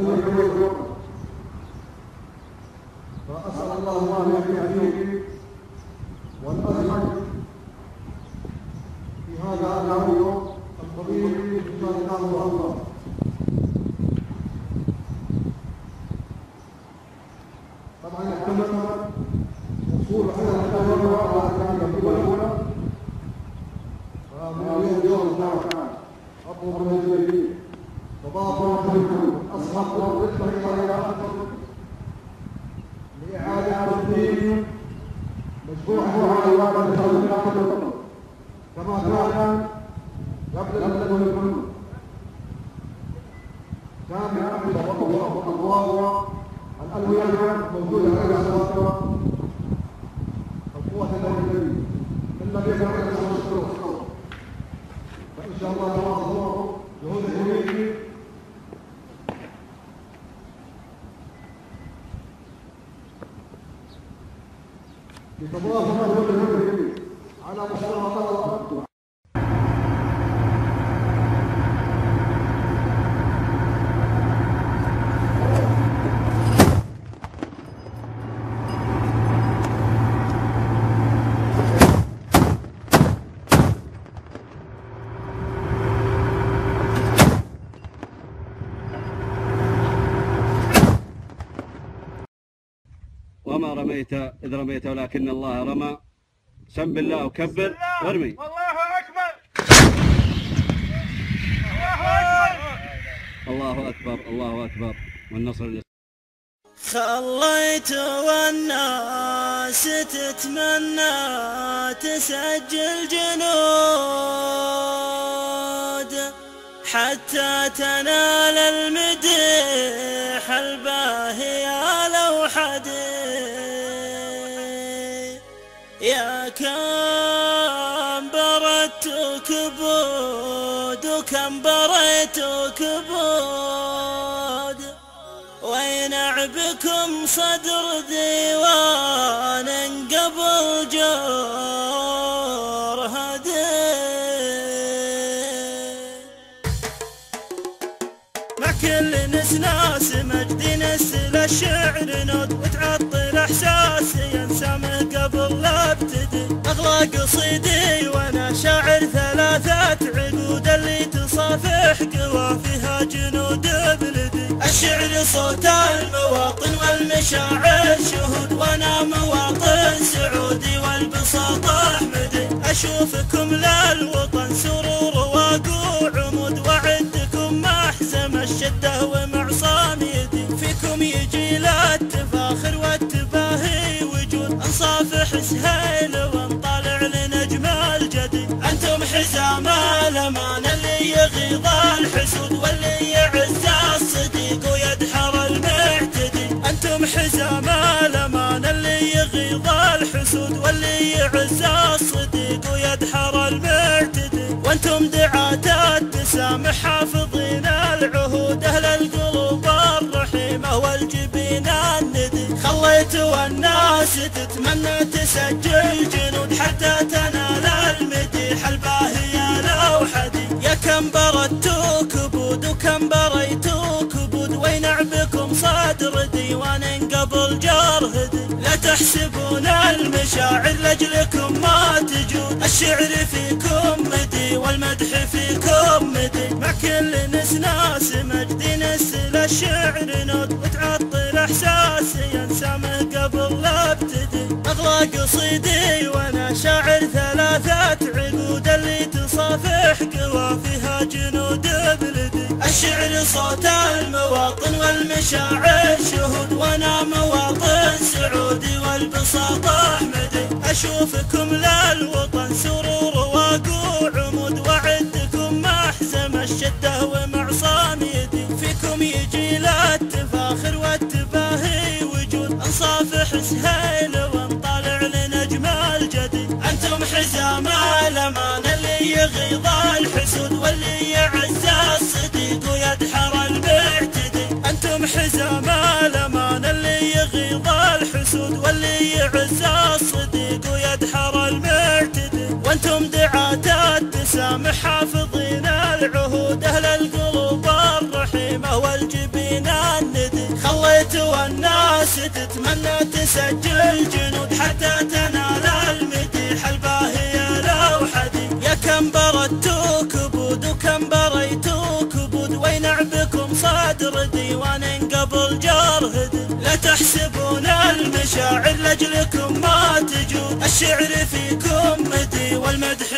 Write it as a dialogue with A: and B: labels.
A: من فأسأل الله أن يحييكم لاعاده تقديم مجموعه الواقع كما كان قبل أن يكون كان يعمل الله الألوية موجودة على الصلاة القوة التي إلا بيقرأ الشروط فإن شاء الله لتضافر جهود الجميع على مستوى الأرض
B: رميت إذ رميت ولكن الله رمى. سم بالله وكبر وارمي.
C: الله أكبر.
B: الله أكبر الله أكبر. والنصر
D: خليت والناس تتمنى تسجل جنود حتى تنال المديح الباهي لو حدي يا كم بردت كبود وكم بريت كبود وينع بكم صدر ديوان قبل جور هدي؟ مع كل نسناس مجد نسل الشعر نود وتعطل قصيدي وأنا شاعر ثلاثة عقود اللي تصافح قوافيها جنود بلدي. الشعر صوت المواطن والمشاعر شهود وأنا مواطن سعودي والبساطة أحمدي. أشوفكم للوطن سرور واقوع عمود وعدكم محزم الشدة ومعصام يدي. فيكم يجي لا التفاخر والتباهي وجود. انصافح سهيل الصديق ويدحر أنتم حزام الأمان اللي يغيظ الحسود واللي الصديق ويدحر وأنتم دعاة التسامح حافظين العهود أهل القلوب الرحيمه والجبين الندي. خليت والناس تتمنى تسجل جنود حتى تنال المديح الباهي لو حدي يا كم بردتوا قبل جرهدي لا تحسبون المشاعر لأجلكم ما تجود الشعر فيكم مدي والمدح فيكم مدي مع كل نسناس مجد نسل الشعر نود. وتعطل احساسي ينسمه قبل لا ابتدي. اغلى قصيدي وأنا شاعر ثلاثة عقود. اللي تصافح قوافيها جنود. الشعر صوت المواطن والمشاعر شهود وأنا مواطن سعودي والبساطة احمدي أشوفكم للوطن سرور واقوع عمود وعدكم محزم الشدة ومعصام يدي. فيكم يجي لا التفاخر والتباهي وجود انصافح سهيل خليت والناس تتمنى تسجل جنود حتى تنال المديح الباهي لو حدي يا كم بردتوا كبود وكم بريتوا كبود وينعبكم صدر ديوان قبل جرهد؟ لا تحسبون المشاعر لأجلكم ما تجود. الشعر فيكم مدي والمدح